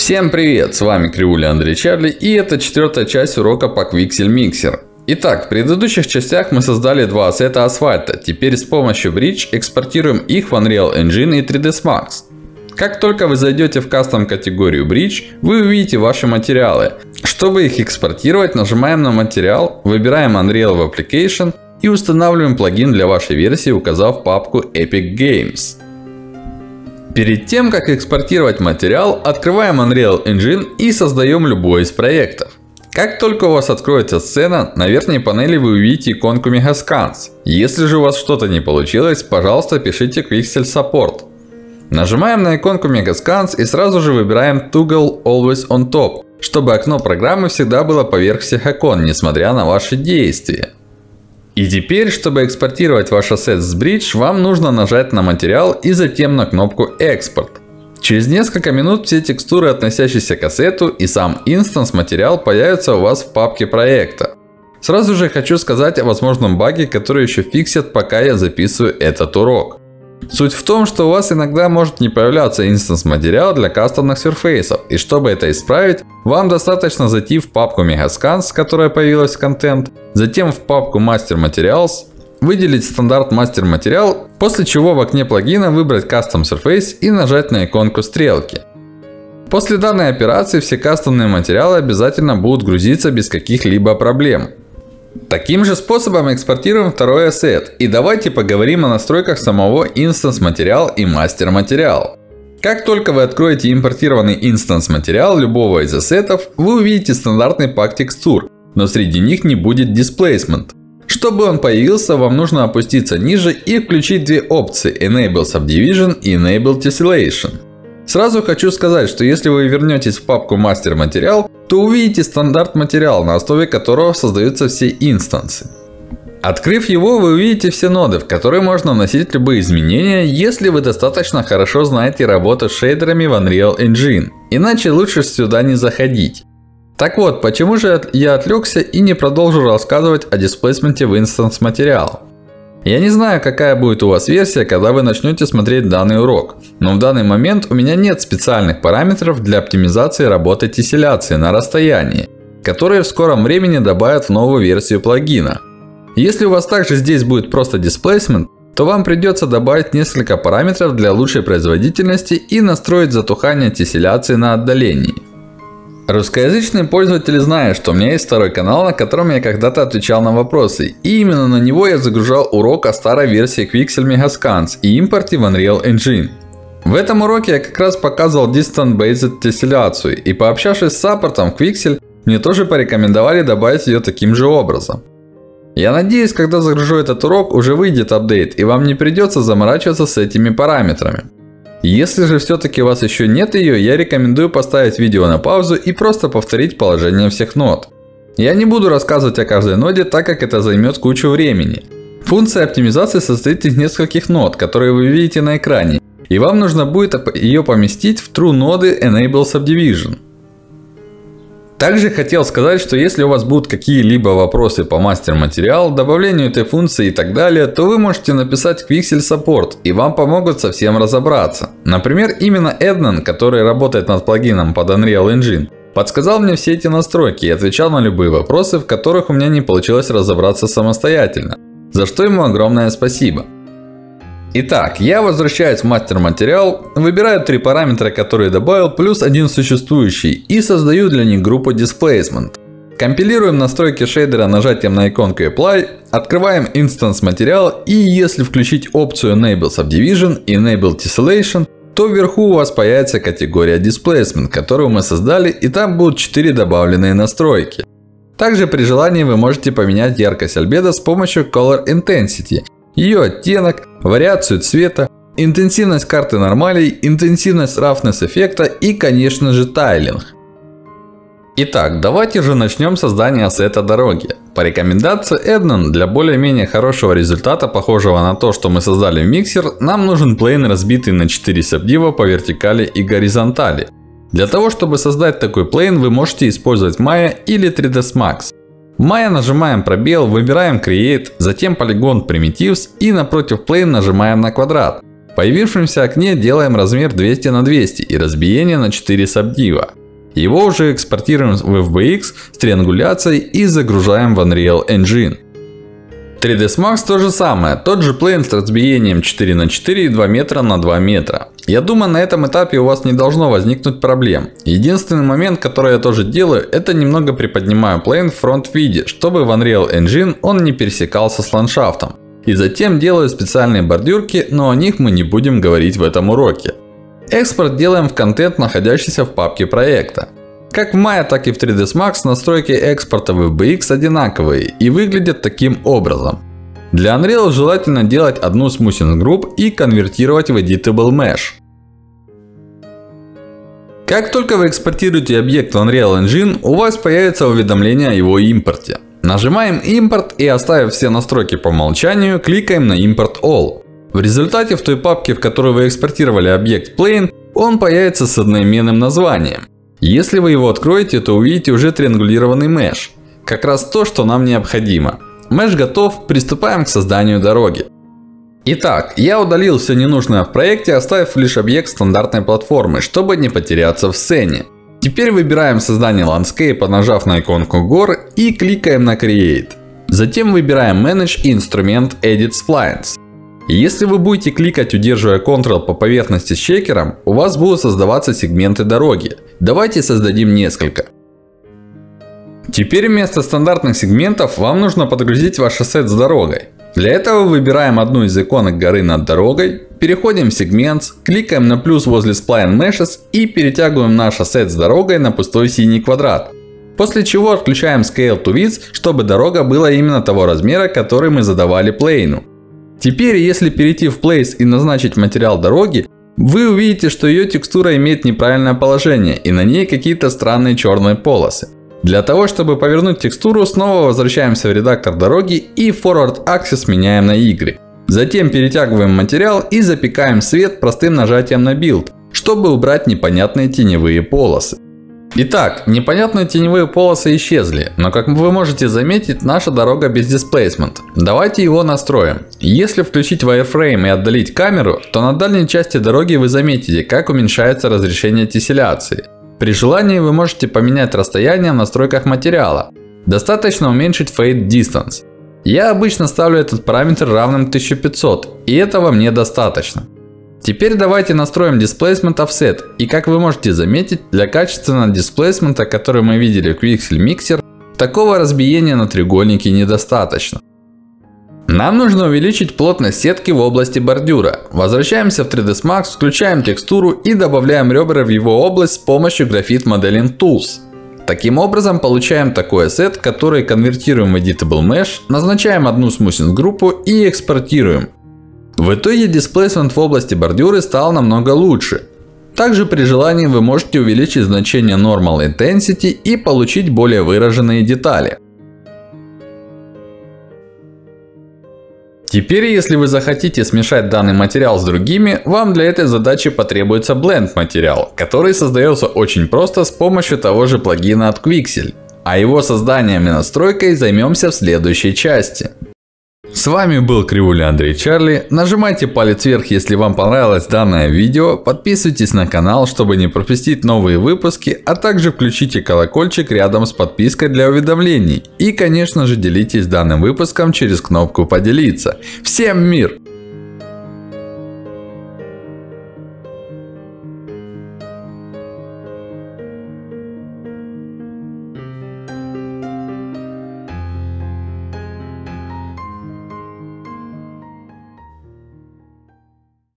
Всем привет, с вами Кривуля Андрей Чарли и это четвертая часть урока по Quixel Mixer. Итак, в предыдущих частях мы создали два ассета асфальта. Теперь с помощью Bridge экспортируем их в Unreal Engine и 3ds Max. Как только вы зайдете в кастом категорию Bridge, вы увидите ваши материалы. Чтобы их экспортировать, нажимаем на материал, выбираем Unreal в Application и устанавливаем плагин для вашей версии, указав папку Epic Games. Перед тем, как экспортировать материал, открываем Unreal Engine и создаем любой из проектов. Как только у вас откроется сцена, на верхней панели вы увидите иконку Megascans. Если же у вас что-то не получилось, пожалуйста пишите Quixel Support. Нажимаем на иконку Megascans и сразу же выбираем Toggle Always on Top, чтобы окно программы всегда было поверх всех окон, несмотря на ваши действия. И теперь, чтобы экспортировать ваш ассет с Bridge, вам нужно нажать на материал и затем на кнопку Экспорт. Через несколько минут все текстуры, относящиеся к asset у и сам instance material появятся у вас в папке проекта. Сразу же хочу сказать о возможном баге, который еще фиксят, пока я записываю этот урок. Суть в том, что у вас иногда может не появляться instance материала для кастомных surface ов. И чтобы это исправить, вам достаточно зайти в папку Megascans, которая появилась в Content, затем в папку Master Materials, выделить Standard Master Material, после чего в окне плагина выбрать Custom Surface и нажать на иконку стрелки. После данной операции все кастомные материалы обязательно будут грузиться без каких-либо проблем. Таким же способом экспортируем второй asset. И давайте поговорим о настройках самого instance material и master material. Как только вы откроете импортированный instance material любого из asset ов, вы увидите стандартный пак текстур, но среди них не будет displacement. Чтобы он появился, вам нужно опуститься ниже и включить две опции Enable Subdivision и Enable Tessellation. Сразу хочу сказать, что если вы вернетесь в папку мастер материал, то увидите стандарт материал, на основе которого создаются все инстансы. Открыв его, вы увидите все ноды, в которые можно вносить любые изменения, если вы достаточно хорошо знаете работу с шейдерами в Unreal Engine. Иначе лучше сюда не заходить. Так вот, почему же я отвлекся и не продолжу рассказывать о дисплейсменте в инстанс материал? Я не знаю, какая будет у вас версия, когда вы начнете смотреть данный урок. Но в данный момент у меня нет специальных параметров для оптимизации работы тесселяции на расстоянии, которые в скором времени добавят в новую версию плагина. Если у вас также здесь будет просто displacement, то вам придется добавить несколько параметров для лучшей производительности и настроить затухание тесселяции на отдалении. Русскоязычные пользователи знают, что у меня есть второй канал, на котором я когда-то отвечал на вопросы. И именно на него я загружал урок о старой версии Quixel Megascans и импорте в Unreal Engine. В этом уроке я как раз показывал Distant Based тесселяцию. И пообщавшись с саппортом Quixel, мне тоже порекомендовали добавить ее таким же образом. Я надеюсь, когда загружу этот урок, уже выйдет апдейт и вам не придется заморачиваться с этими параметрами. Если же все-таки у вас еще нет ее, я рекомендую поставить видео на паузу и просто повторить положение всех нод. Я не буду рассказывать о каждой ноде, так как это займет кучу времени. Функция оптимизации состоит из нескольких нод, которые вы видите на экране. И вам нужно будет ее поместить в true ноды Enable Subdivision. Также хотел сказать, что если у вас будут какие-либо вопросы по мастер-материалу, добавлению этой функции и так далее, то вы можете написать Quixel Support и вам помогут со всем разобраться. Например, именно Ednan, который работает над плагином под Unreal Engine, подсказал мне все эти настройки и отвечал на любые вопросы, в которых у меня не получилось разобраться самостоятельно. За что ему огромное спасибо. Итак, я возвращаюсь в мастер материал, выбираю три параметра, которые добавил, плюс один существующий и создаю для них группу Displacement. Компилируем настройки шейдера нажатием на иконку Apply, открываем инстанс материал и если включить опцию Enable Subdivision и Enable Tessellation, то вверху у вас появится категория Displacement, которую мы создали и там будут 4 добавленные настройки. Также при желании вы можете поменять яркость альбедо с помощью Color Intensity ее оттенок, вариацию цвета, интенсивность карты нормалей, интенсивность roughness эффекта и конечно же тайлинг. Итак, давайте же начнем создание ассета дороги. По рекомендации Ednon, для более-менее хорошего результата, похожего на то, что мы создали в миксер, нам нужен плейн, разбитый на 4 сабдива по вертикали и горизонтали. Для того, чтобы создать такой плейн, вы можете использовать Maya или 3ds Max. Maya нажимаем пробел, выбираем Create, затем полигон Primitives и напротив Plane нажимаем на квадрат. В появившемся окне делаем размер 200 на 200 и разбиение на 4 сабдива. Его уже экспортируем в FBX с триангуляцией и загружаем в Unreal Engine. 3ds Max то же самое, тот же плейн с разбиением 4 на 4 и 2 метра на 2 метра. Я думаю, на этом этапе у вас не должно возникнуть проблем. Единственный момент, который я тоже делаю, это немного приподнимаю плейн в фронт виде, чтобы в Unreal Engine он не пересекался с ландшафтом. И затем делаю специальные бордюрки, но о них мы не будем говорить в этом уроке. Экспорт делаем в контент, находящийся в папке проекта. Как в Maya, так и в 3ds Max настройки экспорта в FBX одинаковые и выглядят таким образом. Для Unreal желательно делать одну Smoothing Group и конвертировать в Editable Mesh. Как только вы экспортируете объект в Unreal Engine, у вас появится уведомление о его импорте. Нажимаем импорт и оставив все настройки по умолчанию, кликаем на Import All. В результате в той папке, в которой вы экспортировали объект Plane, он появится с одноименным названием. Если вы его откроете, то увидите уже триангулированный меш. Как раз то, что нам необходимо. Меш готов, приступаем к созданию дороги. Итак, я удалил все ненужное в проекте, оставив лишь объект стандартной платформы, чтобы не потеряться в сцене. Теперь выбираем создание ландскейпа, нажав на иконку гор и кликаем на Create. Затем выбираем Manage и инструмент Edit Splines. Если вы будете кликать, удерживая Ctrl по поверхности с чекером, у вас будут создаваться сегменты дороги. Давайте создадим несколько. Теперь вместо стандартных сегментов вам нужно подгрузить ваш ассет с дорогой. Для этого выбираем одну из иконок горы над дорогой, переходим в сегмент, кликаем на плюс возле Spline Meshes и перетягиваем наш ассет с дорогой на пустой синий квадрат. После чего отключаем Scale to Width, чтобы дорога была именно того размера, который мы задавали плейну. Теперь, если перейти в Place и назначить материал дороги, вы увидите, что ее текстура имеет неправильное положение и на ней какие-то странные черные полосы. Для того, чтобы повернуть текстуру, снова возвращаемся в редактор дороги и Forward Axis меняем на Y. Затем перетягиваем материал и запекаем свет простым нажатием на Build, чтобы убрать непонятные теневые полосы. Итак, непонятные теневые полосы исчезли, но как вы можете заметить, наша дорога без displacement. Давайте его настроим. Если включить wireframe и отдалить камеру, то на дальней части дороги вы заметите, как уменьшается разрешение тесселяции. При желании вы можете поменять расстояние в настройках материала. Достаточно уменьшить Fade Distance. Я обычно ставлю этот параметр равным 1500, и этого мне достаточно. Теперь давайте настроим Displacement Offset. И как вы можете заметить, для качественного дисплейсмента, который мы видели в Pixel Mixer, такого разбиения на треугольнике недостаточно. Нам нужно увеличить плотность сетки в области бордюра. Возвращаемся в 3ds Max, включаем текстуру и добавляем ребра в его область с помощью Graphite Modeling Tools. Таким образом, получаем такой ассет, который конвертируем в Editable Mesh, назначаем одну Smoothing группу и экспортируем. В итоге displacement в области бордюры стал намного лучше. Также при желании вы можете увеличить значение Normal Intensity и получить более выраженные детали. Теперь, если вы захотите смешать данный материал с другими, вам для этой задачи потребуется Blend материал, который создается очень просто с помощью того же плагина от Quixel. А его созданием и настройкой займемся в следующей части. С вами был Кривуля Андрей Чарли. Нажимайте палец вверх, если вам понравилось данное видео. Подписывайтесь на канал, чтобы не пропустить новые выпуски. А также включите колокольчик рядом с подпиской для уведомлений. И конечно же делитесь данным выпуском через кнопку поделиться. Всем мир!